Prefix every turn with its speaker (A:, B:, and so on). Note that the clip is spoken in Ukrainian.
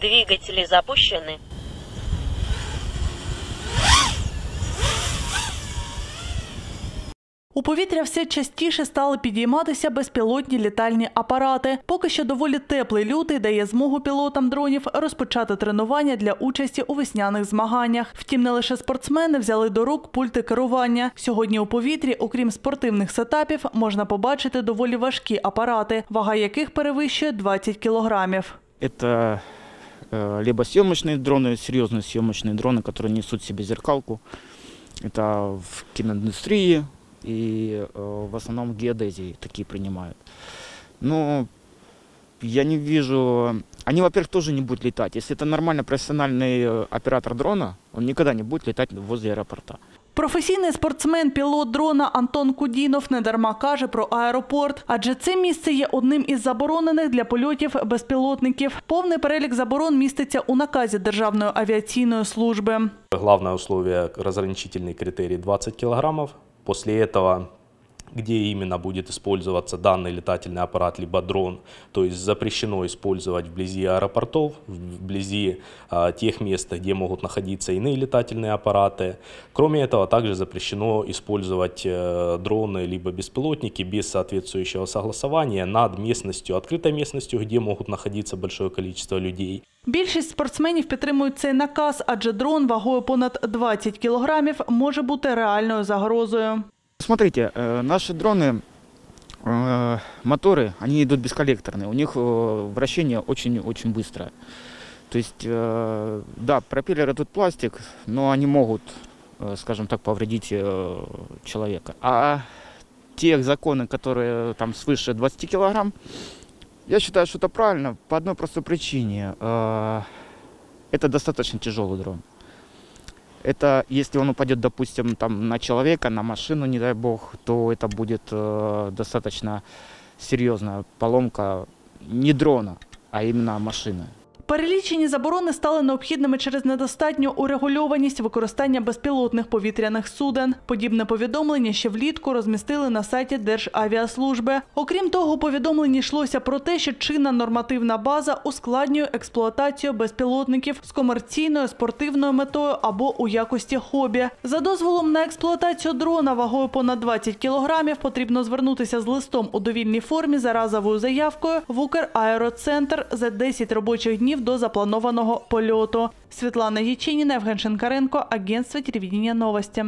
A: Двигатели запущены.
B: У повітря все частіше стали підійматися безпілотні літальні апарати. Поки що доволі теплий лютий дає змогу пілотам дронів розпочати тренування для участі у весняних змаганнях. Втім, не лише спортсмени взяли до рук пульти керування. Сьогодні у повітрі, окрім спортивних сетапів, можна побачити доволі важкі апарати, вага яких перевищує 20 кілограмів.
C: Это э, либо съемочные дроны, серьезные съемочные дроны, которые несут в себе зеркалку. Это в киноиндустрии и э, в основном геодезии такие принимают. Но я не вижу... Они, во-первых, тоже не будут летать. Если это нормально профессиональный э, оператор дрона, он никогда не будет летать возле аэропорта.
B: Професійний спортсмен, пілот дрона Антон Кудінов недарма каже про аеропорт, адже це місце є одним із заборонених для польотів безпілотників. Повний перелік заборон міститься у наказі Державної авіаційної служби.
D: Главне условие – разграничительный критерій 20 кілограмів. Після этого, где именно будет использоваться данный летательный аппарат, либо дрон, то есть запрещено использовать вблизи аэропортов, вблизи а, тех мест, где могут находиться иные летательные аппараты. Кроме этого, также запрещено использовать э, дроны либо беспилотники без соответствующего согласования над местностью, открытой местностью, где могут находиться большое количество людей.
B: Більшість спортсменів підтримують цей наказ, адже дрон вагою понад 20 кілограмів може бути реальною загрозою.
C: Смотрите, э, наши дроны, э, моторы, они идут бесколлекторные. У них э, вращение очень-очень быстрое. То есть, да, пропеллеры тут пластик, но они могут, скажем так, повредить человека. А те законы, которые там свыше 20 килограмм, я считаю, что это правильно по одной простой причине. Это достаточно тяжелый дрон. Это если он упадет, допустим, там на человека, на машину, не дай бог, то это будет э, достаточно серьезная поломка не дрона, а именно машины.
B: Перелічені заборони стали необхідними через недостатню урегульованість використання безпілотних повітряних суден. Подібне повідомлення ще влітку розмістили на сайті Державіаслужби. Окрім того, у повідомленні йшлося про те, що чинна нормативна база ускладнює експлуатацію безпілотників з комерційною спортивною метою або у якості хобі. За дозволом на експлуатацію дрона вагою понад 20 кілограмів потрібно звернутися з листом у довільній формі за разовою заявкою в Украероцентр за 10 робочих днів до запланованого польоту. Світлана Ячиніна, Евген Шинкаренко, Агентство телевидения новости.